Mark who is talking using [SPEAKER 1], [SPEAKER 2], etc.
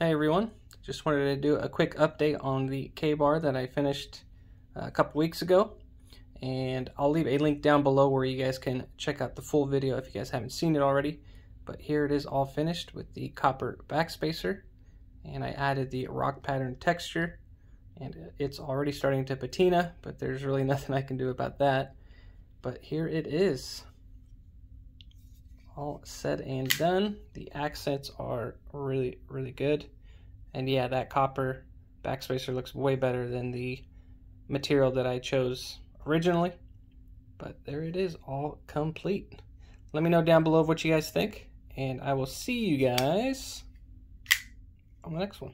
[SPEAKER 1] Hey everyone, just wanted to do a quick update on the KA-BAR that I finished uh, a couple weeks ago. And I'll leave a link down below where you guys can check out the full video if you guys haven't seen it already. But here it is all finished with the copper backspacer. And I added the rock pattern texture. And it's already starting to patina, but there's really nothing I can do about that. But here it is all said and done. The accents are really, really good. And yeah, that copper backspacer looks way better than the material that I chose originally. But there it is, all complete. Let me know down below what you guys think. And I will see you guys on the next one.